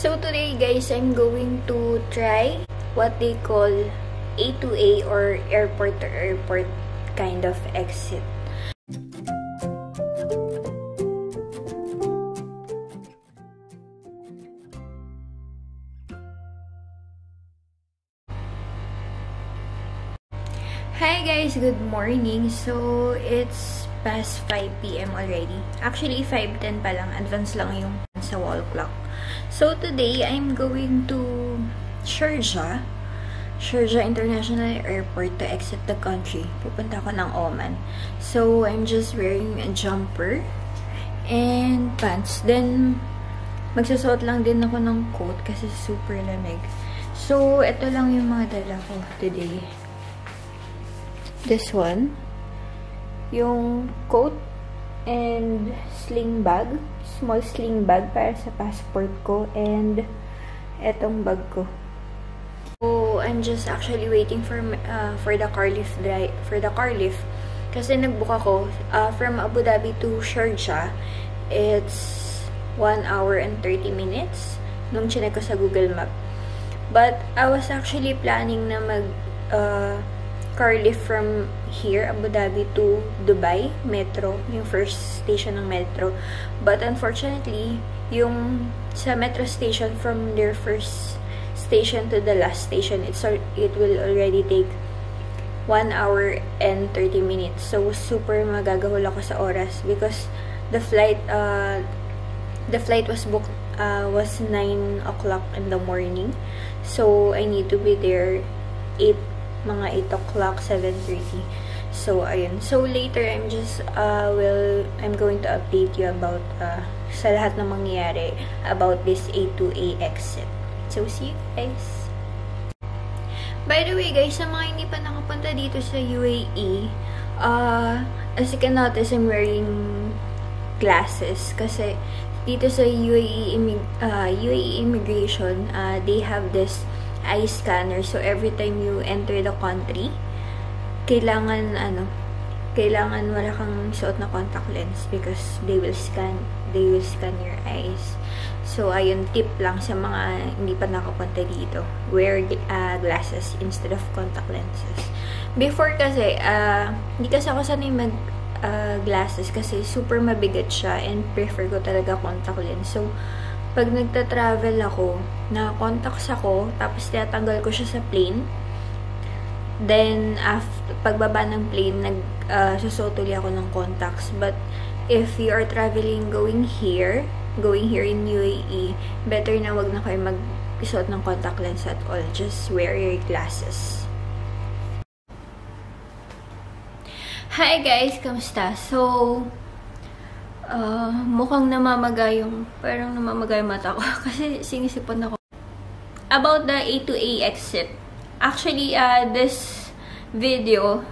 So today guys, I'm going to try what they call A2A or airport to airport kind of exit. Hi guys, good morning. So, it's past 5 p.m. already. Actually, 5.10 pa lang. Advance lang yung sa wall clock. So, today, I'm going to Sharjah. Sharjah International Airport to exit the country. Pupunta ako ng Oman. So, I'm just wearing a jumper and pants. Then, magsusuot lang din ako ng coat kasi super lamig. So, ito lang yung mga dala ko today this one. Yung coat and sling bag. Small sling bag para sa passport ko. And etong bag ko. So, I'm just actually waiting for uh, for the car lift drive, for the car lift. Kasi nagbook ako uh, from Abu Dhabi to Sharjah. It's 1 hour and 30 minutes nung chinek ko sa Google Map. But I was actually planning na mag uh, car lift from here, Abu Dhabi to Dubai, Metro, yung first station ng Metro. But unfortunately, yung sa Metro station from their first station to the last station, it's it will already take 1 hour and 30 minutes. So, super magagahol ako sa oras because the flight, uh, the flight was booked, uh, was 9 o'clock in the morning. So, I need to be there 8 mga 8 o'clock, 7.30. So, ayun. So, later, I'm just, uh, will, I'm going to update you about, uh, sa lahat ng mangyayari about this A2A exit. So, see you guys! By the way, guys, sa mga hindi pa nakapunta dito sa UAE, uh, as you can notice, I'm wearing glasses kasi dito sa UAE, uh, UAE immigration, uh, they have this eye scanner. So, every time you enter the country, kailangan, ano, kailangan wala kang suot na contact lens because they will scan, they will scan your eyes. So, ayun, tip lang sa mga hindi pa nakapunta dito. Wear uh, glasses instead of contact lenses. Before kasi, uh, hindi kasi ako sanay mag uh, glasses kasi super mabigat siya and prefer ko talaga contact lens. So, pag nagta-travel ako, na-contacts ako, tapos tinatanggal ko siya sa plane. Then, after, pagbaba ng plane, nag, uh, susotuli ako ng contacts. But, if you are traveling going here, going here in UAE, better na wag na kayo mag-isuot ng contact lens at all. Just wear your glasses. Hi guys! Kamusta? So, uh, mukhang namamaga yung, parang namamaga yung mata ko kasi sinisipon ako. About the A2A exit. Actually, uh, this video,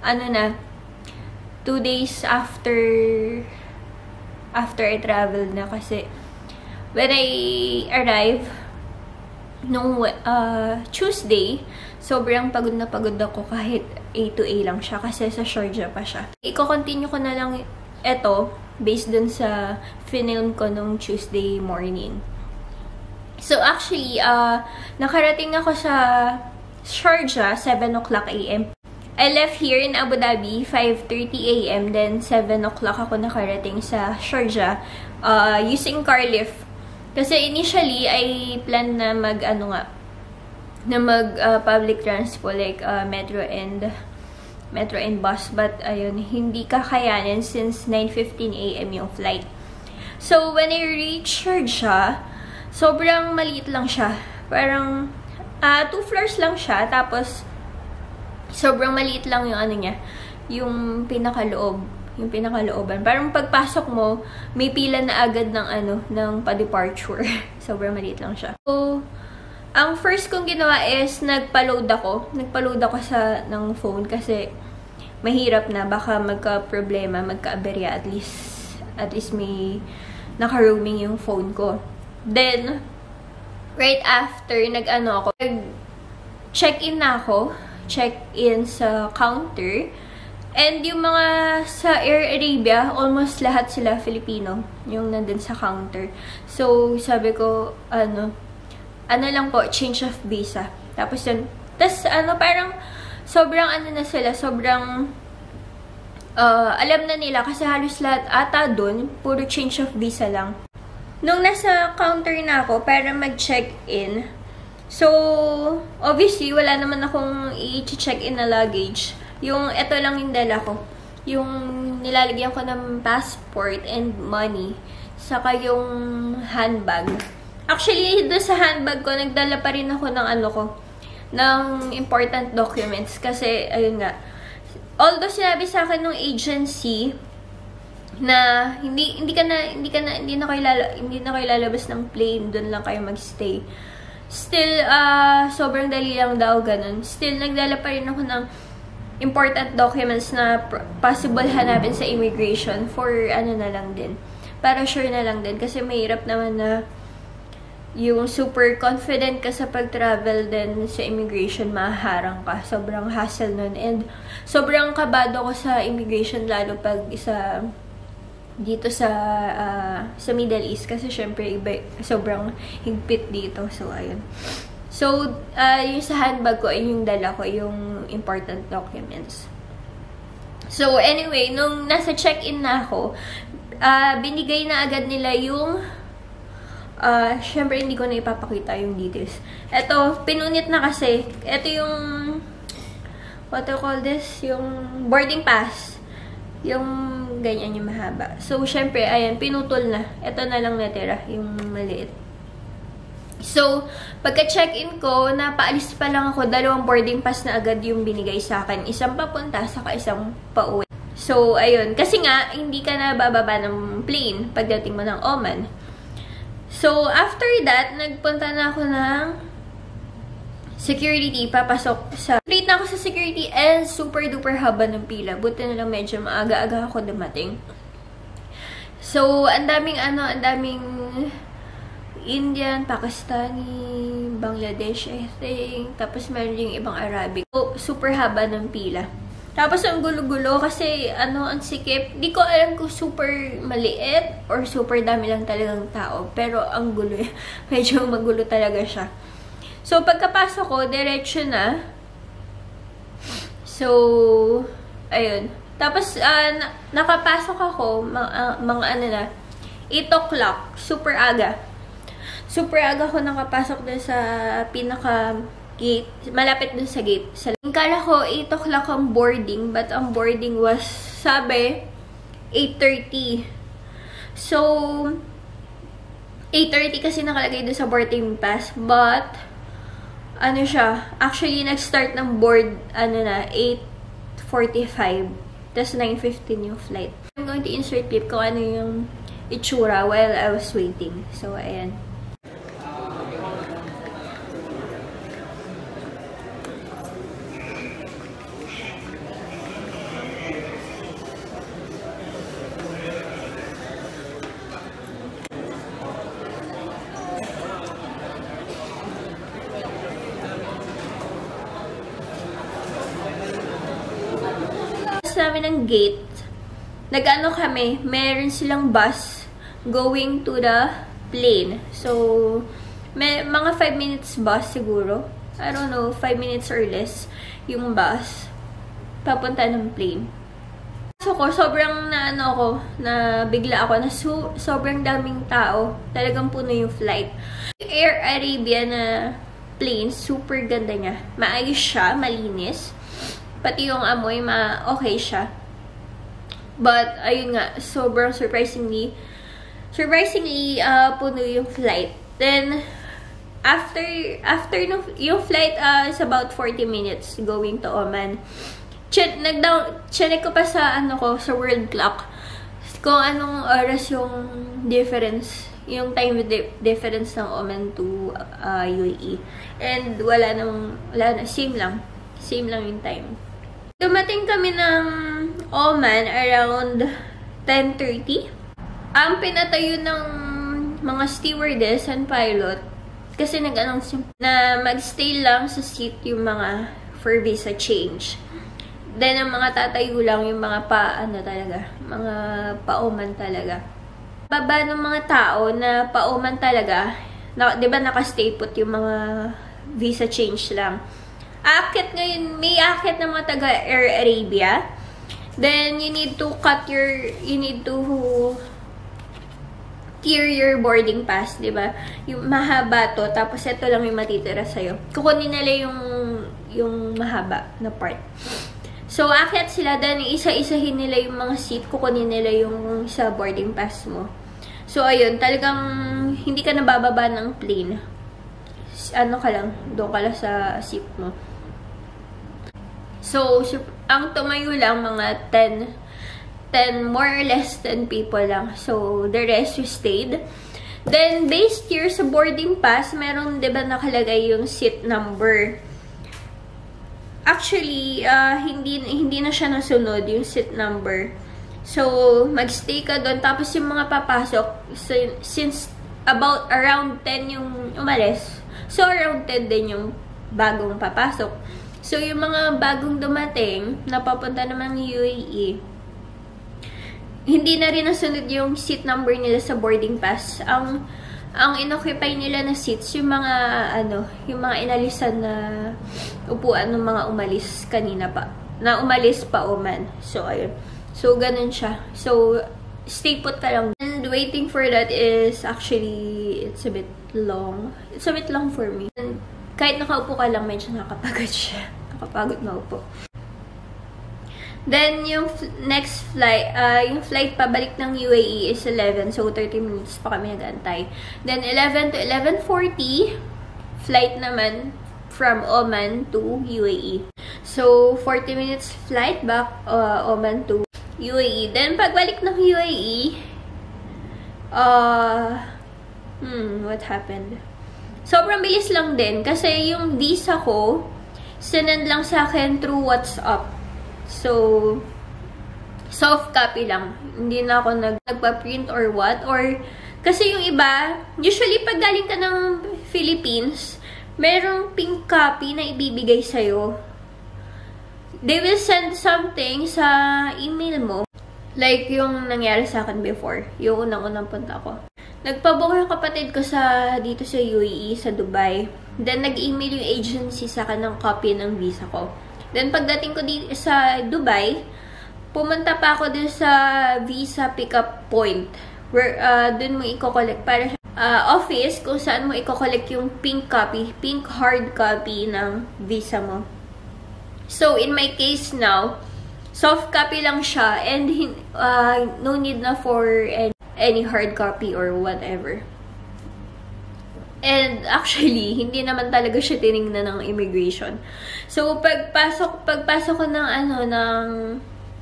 ano na, two days after, after I traveled na kasi, when I arrive, nung uh, Tuesday, sobrang pagod na pagod ako kahit A2A lang siya kasi sa Sharjah pa siya. Iko-continue ko na lang ito based dun sa film ko nung Tuesday morning. So, actually, uh, nakarating ako sa Sharjah, 7 o'clock a.m. I left here in Abu Dhabi, 5.30 a.m. Then, 7 o'clock ako nakarating sa Sharjah uh, using car lift. Kasi initially, I plan na mag, ano nga, na mag uh, public transport like uh, metro and metro and bus. But, ayun, hindi kakayanin since 9.15 a.m. yung flight. So, when I reached Sharjah, sobrang maliit lang siya. Parang, uh, two floors lang siya. Tapos, sobrang maliit lang yung ano niya. Yung pinakaloob. Yung pinakalooban. Parang pagpasok mo, may pila na agad ng ano, ng pa-departure. sobrang maliit lang siya. So, ang first kong ginawa is nagpa-load ako. Nagpa-load ako sa ng phone kasi mahirap na baka magka-problema, magka-aberya at least at least may naka-roaming yung phone ko. Then right after nag-ano ako, nag check-in na ako, check-in sa counter. And yung mga sa Air Arabia, almost lahat sila Filipino, yung nandun sa counter. So, sabi ko, ano, ano lang po, change of visa. Tapos yun, tas ano, parang, sobrang ano na sila, sobrang, uh, alam na nila, kasi halos lahat ata dun, puro change of visa lang. Nung nasa counter na ako, para mag-check-in, so, obviously, wala naman akong i-check-in na luggage. Yung, ito lang yung dala ko. Yung nilalagyan ko ng passport and money. Saka yung handbag. Actually, doon sa handbag ko, nagdala pa rin ako ng ano ko, ng important documents. Kasi, ayun nga, although sinabi sa akin ng agency, na hindi hindi ka na hindi ka na hindi na kayo lala, hindi na kayo lalabas ng plane doon lang kayo magstay. Still uh, sobrang dali lang daw ganun. Still nagdala pa rin ako ng important documents na possible hanapin sa immigration for ano na lang din. Para sure na lang din. Kasi mahirap naman na yung super confident ka sa pag-travel din sa immigration, maharang ka. Sobrang hassle nun. And sobrang kabado ko sa immigration lalo pag isa dito sa uh, sa Middle East kasi syempre iba sobrang higpit dito so ayun So, uh, yung sa handbag ko ay yung dala ko, yung important documents. So, anyway, nung nasa check-in na ako, uh, binigay na agad nila yung uh, syempre hindi ko na ipapakita yung details. Ito, pinunit na kasi. Ito yung what do you call this? Yung boarding pass. Yung ganyan yung mahaba. So, syempre, ayan, pinutol na. Ito na lang natira, yung maliit. So, pagka-check-in ko, napaalis pa lang ako, dalawang boarding pass na agad yung binigay sa akin. Isang papunta, saka isang pauwi. So, ayun. Kasi nga, hindi ka na bababa ng plane pagdating mo ng Oman. So, after that, nagpunta na ako ng security, papasok sa... Straight na ako sa security and super duper haba ng pila. Buti na lang medyo maaga-aga ako dumating. So, ang daming ano, ang daming Indian, Pakistani, Bangladesh, I think. Tapos meron yung ibang Arabic. So, super haba ng pila. Tapos ang gulo-gulo kasi ano, ang sikip. Di ko alam kung super maliit or super dami lang talagang tao. Pero ang gulo, medyo magulo talaga siya. So, pagkapasok ko, diretso na. So, ayun. Tapos, uh, nakapasok ako, mga, uh, mga ano na, 8 o'clock, super aga super aga ko nakapasok dun sa pinaka gate, malapit dun sa gate. Sa Kala ko 8 o'clock ang boarding, but ang boarding was, sabi, 8.30. So, 8.30 kasi nakalagay dun sa boarding pass, but, ano siya, actually, nag-start ng board, ano na, 8.45. Tapos 9.15 yung flight. I'm going to insert clip kung ano yung itsura while I was waiting. So, ayan. Namin ng gate, nag-ano kami, meron silang bus going to the plane. So, may, mga 5 minutes bus siguro. I don't know, 5 minutes or less yung bus papunta ng plane. So ko, sobrang na ano ako, na bigla ako, na so, sobrang daming tao. Talagang puno yung flight. Air Arabia na plane, super ganda niya. Maayos siya, malinis. Pati yung amoy, ma okay siya. But, ayun nga, sobrang surprisingly, surprisingly, uh, puno yung flight. Then, after, after no, yung flight uh, is about 40 minutes going to Oman. Check, nag-down, check ko pa sa, ano ko, sa world clock. Kung anong oras yung difference, yung time difference ng Oman to uh, UAE. And wala nang, wala na, same lang. Same lang yung time. Dumating kami ng Oman around 10.30. Ang pinatayo ng mga stewardess and pilot kasi nag-announce na mag-stay lang sa seat yung mga for visa change. Then, ang mga tatayo lang, yung mga pa, ano talaga, mga pauman talaga. Baba ng mga tao na pauman talaga, na, di ba nakastay put yung mga visa change lang. Akit ngayon, may akit ng mga taga Air Arabia. Then, you need to cut your, you need to tier your boarding pass, di ba? Yung mahaba to, tapos ito lang yung matitira sa'yo. Kukunin nila yung, yung mahaba na part. So, akit sila, then isa-isahin nila yung mga seat, kukunin nila yung sa boarding pass mo. So, ayun, talagang hindi ka nabababa ng plane. Ano ka lang, doon ka lang sa seat mo. So, ang tumayo lang mga 10 10, more or less 10 people lang. So, the rest we stayed. Then, based here sa boarding pass, meron, di ba, nakalagay yung seat number. Actually, uh, hindi, hindi na siya nasunod yung seat number. So, magstay ka doon. Tapos, yung mga papasok, since about around 10 yung umalis, so, around 10 din yung bagong papasok. So, yung mga bagong dumating, napapunta naman UAE, hindi na rin nasunod yung seat number nila sa boarding pass. Ang ang inoccupy nila na seats yung mga ano, yung mga inalisan na upuan ng mga umalis kanina pa. Na umalis pa Oman. So ayun. So ganun siya. So stay put ka lang. And waiting for that is actually it's a bit long. It's a bit long for me. And kahit nakaupo ka lang, medyo nakapagod siya. Nakapagod maupo. Then, yung next flight, uh, yung flight pabalik ng UAE is 11. So, 30 minutes pa kami nag-antay. Then, 11 to 11.40, flight naman from Oman to UAE. So, 40 minutes flight back uh, Oman to UAE. Then, pagbalik ng UAE, uh, hmm, what happened? Sobrang bilis lang din kasi yung visa ko, sinend lang sa akin through WhatsApp. So, soft copy lang. Hindi na ako nag nagpa-print or what. Or, kasi yung iba, usually pag galing ka ng Philippines, merong pink copy na ibibigay sa'yo. They will send something sa email mo. Like yung nangyari sa akin before. Yung unang-unang punta ko. Nagpabook yung kapatid ko sa dito sa UAE, sa Dubai. Then, nag-email yung agency sa akin ng copy ng visa ko. Then, pagdating ko dito sa Dubai, pumunta pa ako dun sa visa pickup point. Where, uh, dun mo i-collect para uh, office kung saan mo i-collect yung pink copy, pink hard copy ng visa mo. So, in my case now, soft copy lang siya and uh, no need na for any, any hard copy or whatever. And actually, hindi naman talaga siya tiningnan ng immigration. So, pagpasok, pagpasok ko ng ano, ng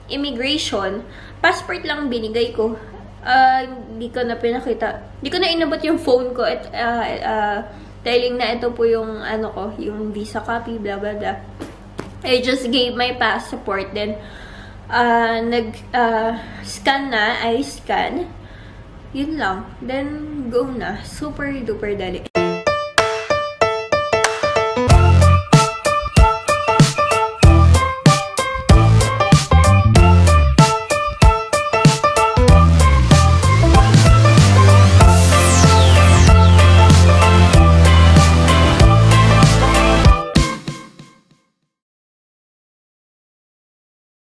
immigration, passport lang binigay ko. Uh, hindi ko na pinakita. Hindi ko na inabot yung phone ko at uh, uh, telling na ito po yung ano ko, yung visa copy, blah, blah, blah. I just gave my passport. Then, uh, nag-scan na, I scan. Yun lang. Then, go na. Super duper dali.